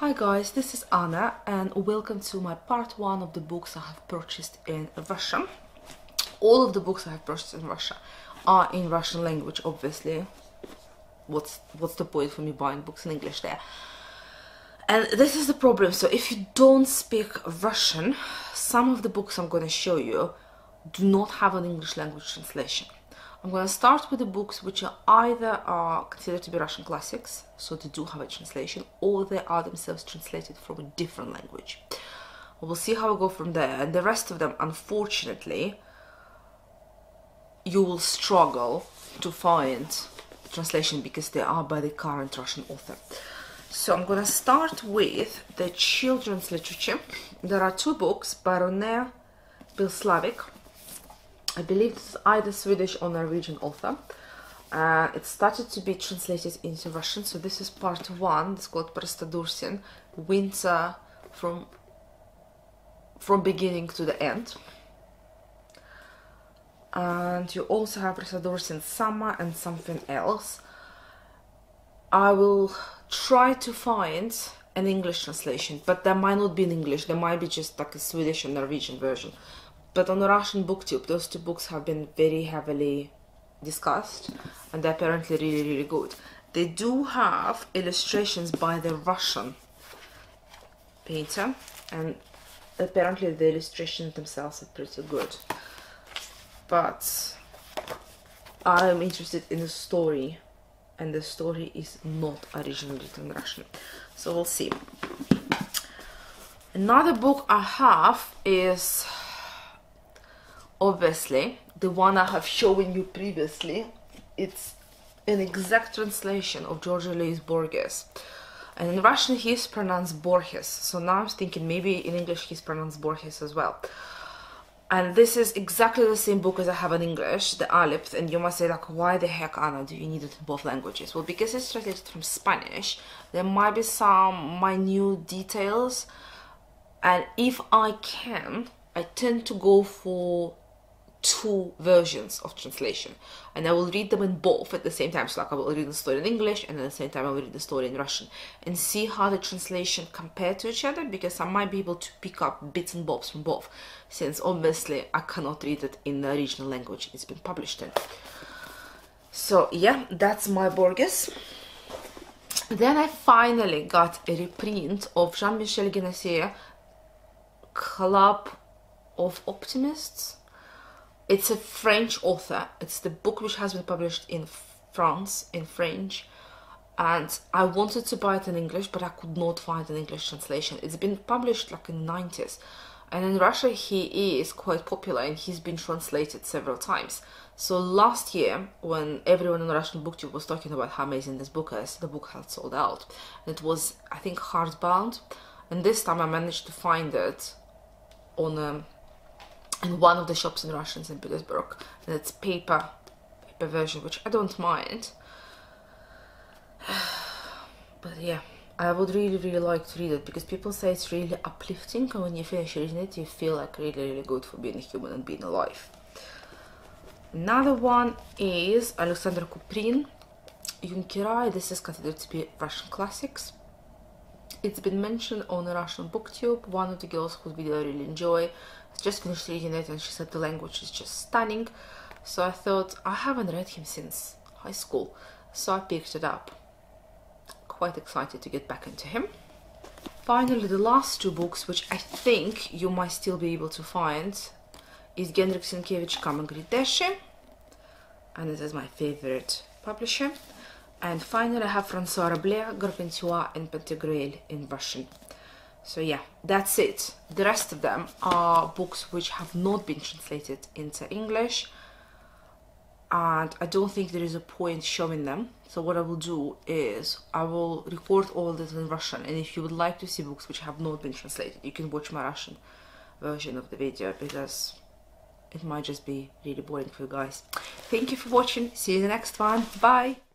Hi guys, this is Anna and welcome to my part one of the books I have purchased in Russia. All of the books I have purchased in Russia are in Russian language, obviously. What's what's the point for me buying books in English there? And this is the problem. So if you don't speak Russian, some of the books I'm going to show you do not have an English language translation. I'm going to start with the books which are either are considered to be Russian classics, so they do have a translation, or they are themselves translated from a different language. We'll see how we go from there. And the rest of them, unfortunately, you will struggle to find translation because they are by the current Russian author. So I'm going to start with the children's literature. There are two books by Rune Belsvik I believe it's either Swedish or Norwegian author. Uh, it started to be translated into Russian, so this is part one. It's called Prostodursen, Winter from from beginning to the end. And you also have Prostodursen Summer and something else. I will try to find an English translation, but there might not be in English. There might be just like a Swedish and Norwegian version. But on the Russian booktube, those two books have been very heavily discussed and they're apparently really, really good. They do have illustrations by the Russian painter and apparently the illustrations themselves are pretty good. But I'm interested in the story and the story is not originally written in Russian. So we'll see. Another book I have is obviously the one I have shown you previously it's an exact translation of George Louis Borges. And in Russian he's pronounced Borges. So now I'm thinking maybe in English he's pronounced Borges as well. And this is exactly the same book as I have in English, the Aleph, and you must say like, why the heck, Anna, do you need it in both languages? Well, because it's translated from Spanish, there might be some minute details, and if I can, I tend to go for two versions of translation and I will read them in both at the same time. So like I will read the story in English and at the same time I will read the story in Russian and see how the translation compare to each other because I might be able to pick up bits and bobs from both since obviously I cannot read it in the original language it's been published in. So yeah, that's my Borges. Then I finally got a reprint of Jean-Michel Guenassia Club of Optimists it's a French author. It's the book which has been published in France in French. And I wanted to buy it in English, but I could not find an English translation. It's been published like in the 90s. And in Russia, he is quite popular and he's been translated several times. So last year, when everyone on the Russian booktube was talking about how amazing this book is, the book had sold out. It was, I think, hardbound. And this time I managed to find it on a in one of the shops in Russia in. Petersburg and it's paper paper version which I don't mind. But yeah I would really really like to read it because people say it's really uplifting and when you finish reading it you feel like really really good for being a human and being alive. Another one is Alexander Kuprin Yunkera this is considered to be Russian classics it's been mentioned on Russian booktube one of the girls whose video I really enjoy just finished reading it and she said the language is just stunning. So I thought, I haven't read him since high school. So I picked it up. Quite excited to get back into him. Finally, the last two books, which I think you might still be able to find, is Gendrik Sienkiewicz Kamo Gryadeshi. And this is my favorite publisher. And finally, I have François Rabelais, Gargantua and Pantagruel in Russian. So yeah, that's it. The rest of them are books which have not been translated into English and I don't think there is a point showing them. So what I will do is I will record all this in Russian and if you would like to see books which have not been translated, you can watch my Russian version of the video because it might just be really boring for you guys. Thank you for watching. See you in the next one. Bye!